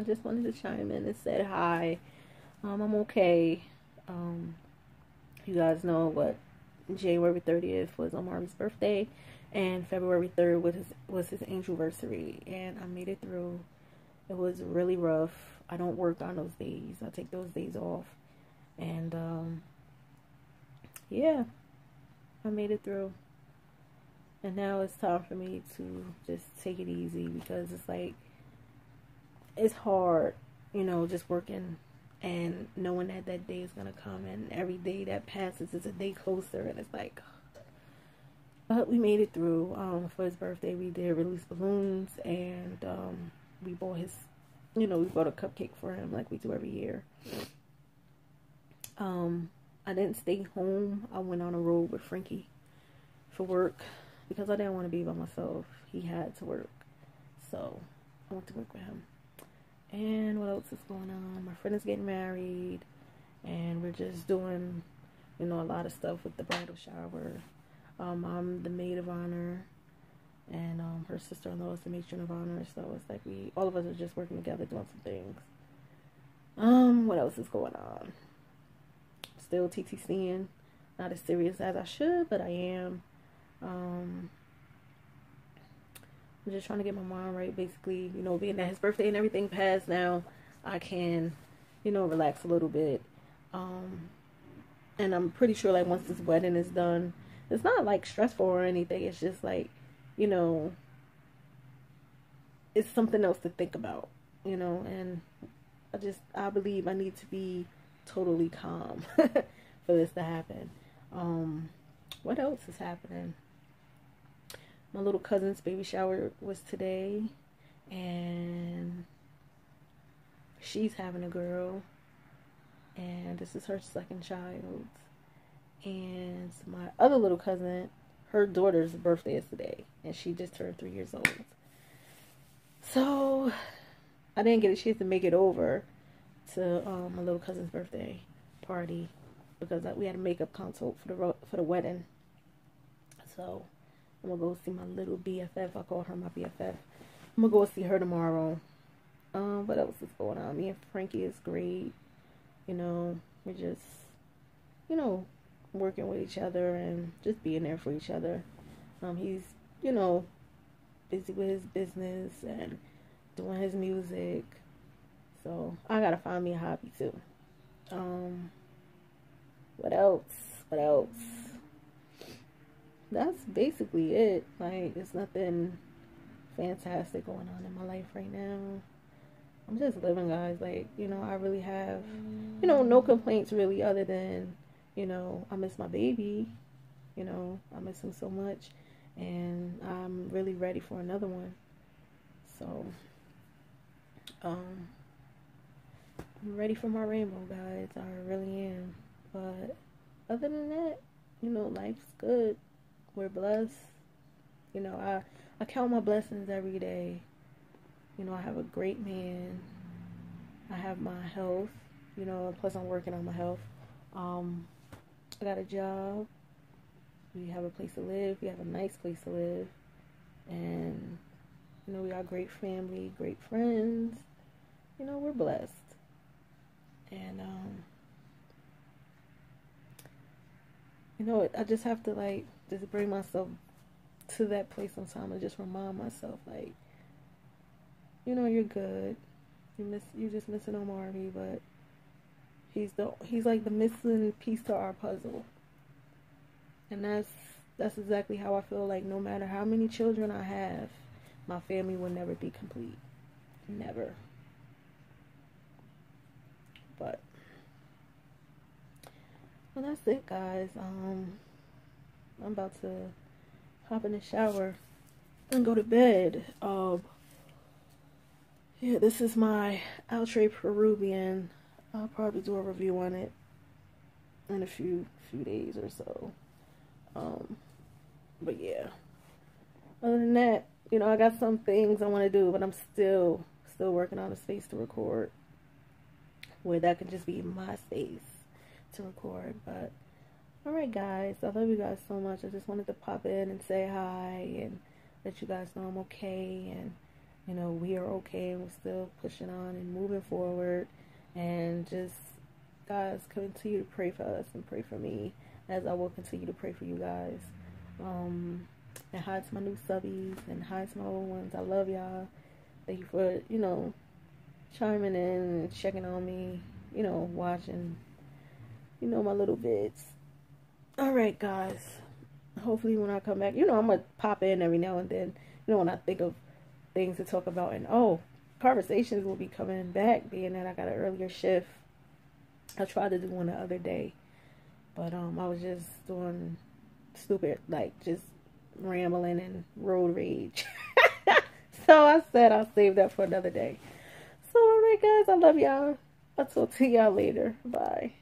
I just wanted to chime in and say hi. Um, I'm okay. Um, you guys know what January 30th was Omari's birthday, and February 3rd was his, was his anniversary, and I made it through. It was really rough. I don't work on those days. I take those days off, and um, yeah, I made it through. And now it's time for me to just take it easy because it's like it's hard, you know, just working and knowing that that day is gonna come, and every day that passes is a day closer, and it's like. But we made it through. Um, for his birthday, we did release balloons, and um, we bought his, you know, we bought a cupcake for him like we do every year. Um, I didn't stay home. I went on a road with Frankie for work because I didn't want to be by myself. He had to work, so I went to work with him. And what else is going on? My friend is getting married, and we're just doing, you know, a lot of stuff with the bridal shower. Um, I'm the maid of honor, and um, her sister-in-law is the matron of honor. So it's like we, all of us, are just working together doing some things. Um, what else is going on? Still TTCing, not as serious as I should, but I am. Um, I'm just trying to get my mind right. Basically, you know, being that his birthday and everything passed now, I can, you know, relax a little bit. Um, and I'm pretty sure like once this wedding is done, it's not like stressful or anything. It's just like, you know, it's something else to think about, you know. And I just I believe I need to be totally calm for this to happen. Um, what else is happening? My little cousin's baby shower was today and she's having a girl and this is her second child and my other little cousin her daughter's birthday is today and she just turned three years old. So i didn't get a chance to make it over to um, my little cousin's birthday party because we had a makeup consult for the for the wedding. So I'm gonna go see my little BFF. I call her my BFF. I'm gonna go see her tomorrow. Um, what else is going on? Me and Frankie is great. You know, we're just, you know, working with each other and just being there for each other. Um, he's, you know, busy with his business and doing his music. So I gotta find me a hobby too. Um, what else? What else? That's basically it. Like, there's nothing fantastic going on in my life right now. I'm just living, guys. Like, you know, I really have, you know, no complaints really, other than, you know, I miss my baby. You know, I miss him so much, and I'm really ready for another one. So, um, I'm ready for my rainbow, guys. I really am. But other than that, you know, life's good we're blessed. You know, I, I count my blessings every day. You know, I have a great man. I have my health. You know, plus I'm working on my health. Um, I got a job. We have a place to live. We have a nice place to live. And, you know, we got great family, great friends. You know, we're blessed. And, um, you know, I just have to, like, just bring myself to that place sometimes and just remind myself like you know you're good. You miss you're just missing Omari but he's the he's like the missing piece to our puzzle. And that's that's exactly how I feel like no matter how many children I have my family will never be complete. Never. But well that's it guys. Um I'm about to hop in the shower and go to bed. Um, yeah, this is my Outre Peruvian. I'll probably do a review on it in a few few days or so. Um, but yeah. Other than that, you know, I got some things I want to do, but I'm still still working on a space to record where that can just be my space to record. But Alright guys, I love you guys so much. I just wanted to pop in and say hi and let you guys know I'm okay and you know, we are okay and we're still pushing on and moving forward. And just, guys, continue to pray for us and pray for me as I will continue to pray for you guys. Um, and hi to my new subbies and hi to my old ones. I love y'all. Thank you for, you know, chiming in and checking on me, you know, watching, you know, my little bits. All right, guys. Hopefully, when I come back, you know, I'm gonna pop in every now and then. You know, when I think of things to talk about, and oh, conversations will be coming back, being that I got an earlier shift. I tried to do one the other day, but um, I was just doing stupid, like just rambling and road rage. so I said I'll save that for another day. So, alright, guys, I love y'all. I'll talk to y'all later. Bye.